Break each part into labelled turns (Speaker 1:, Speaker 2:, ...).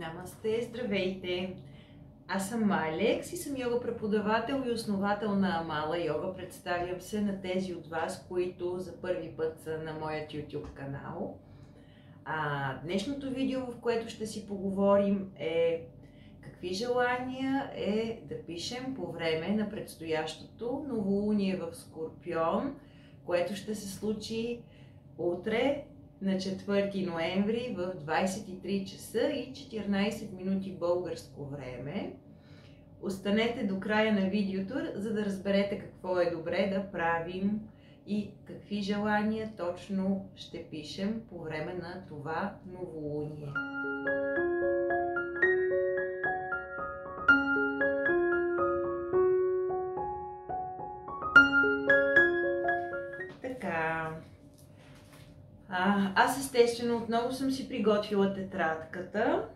Speaker 1: Намасте, здравейте! Аз съм Алекс и съм йога преподавател и основател на Амала йога. Представям се на тези от вас, които за първи път са на моят YouTube канал. А, днешното видео, в което ще си поговорим е какви желания е да пишем по време на предстоящото новолуние в Скорпион, което ще се случи утре на 4 ноември в 23 часа и 14 минути българско време. Останете до края на видеото, за да разберете какво е добре да правим и какви желания точно ще пишем по време на това новолуние. Аз естествено отново съм си приготвила тетрадката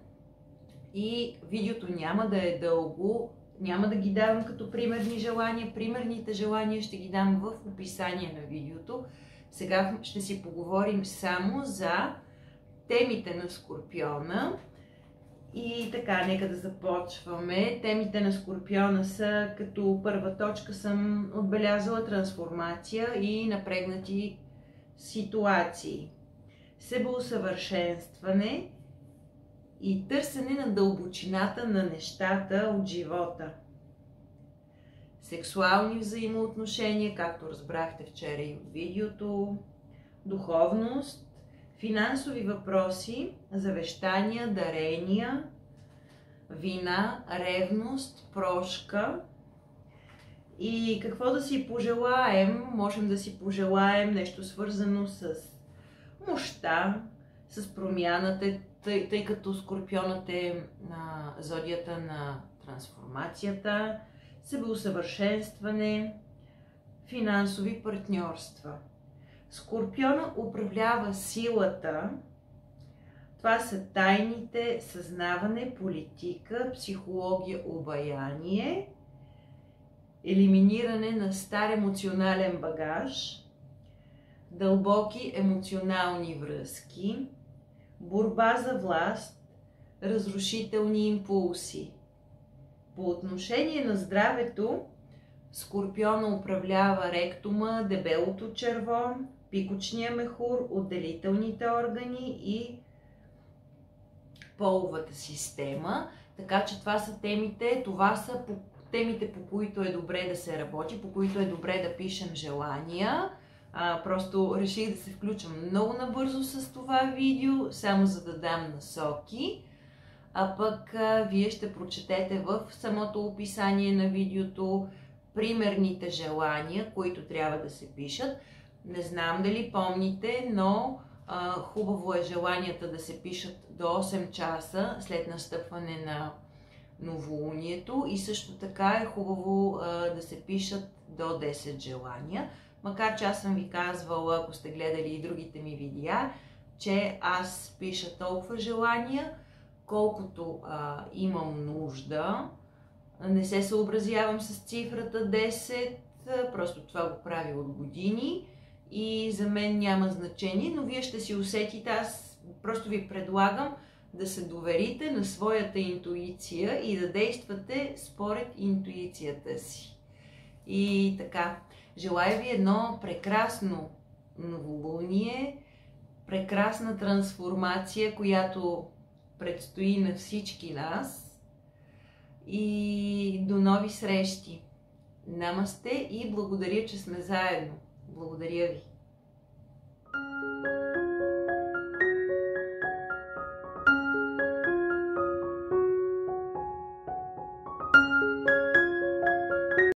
Speaker 1: и видеото няма да е дълго, няма да ги давам като примерни желания. Примерните желания ще ги дам в описание на видеото. Сега ще си поговорим само за темите на Скорпиона. И така, нека да започваме. Темите на Скорпиона са, като първа точка съм отбелязала трансформация и напрегнати ситуации, себеусъвършенстване и търсене на дълбочината на нещата от живота. Сексуални взаимоотношения, както разбрахте вчера и от видеото, духовност, финансови въпроси, завещания, дарения, вина, ревност, прошка – и какво да си пожелаем? Можем да си пожелаем нещо свързано с мощта, с промяната, тъй, тъй като Скорпионът е на зодията на трансформацията, себеусъвършенстване, финансови партньорства. Скорпиона управлява силата. Това са тайните съзнаване, политика, психология, обаяние – елиминиране на стар емоционален багаж, дълбоки емоционални връзки, борба за власт, разрушителни импулси. По отношение на здравето, Скорпиона управлява ректума, дебелото черво, пикочния мехур, отделителните органи и половата система. Така че това са темите, това са темите, по които е добре да се работи, по които е добре да пишем желания. Просто реших да се включам много набързо с това видео, само за да дам насоки. А пък а, вие ще прочетете в самото описание на видеото примерните желания, които трябва да се пишат. Не знам дали помните, но а, хубаво е желанията да се пишат до 8 часа след настъпване на новолунието и също така е хубаво а, да се пишат до 10 желания. Макар че аз съм ви казвала, ако сте гледали и другите ми видеа, че аз пиша толкова желания, колкото а, имам нужда. Не се съобразявам с цифрата 10, просто това го прави от години и за мен няма значение, но вие ще си усетите, аз просто ви предлагам да се доверите на своята интуиция и да действате според интуицията си. И така, желая ви едно прекрасно новолуние, прекрасна трансформация, която предстои на всички нас. И до нови срещи! Намасте и благодаря, че сме заедно. Благодаря ви!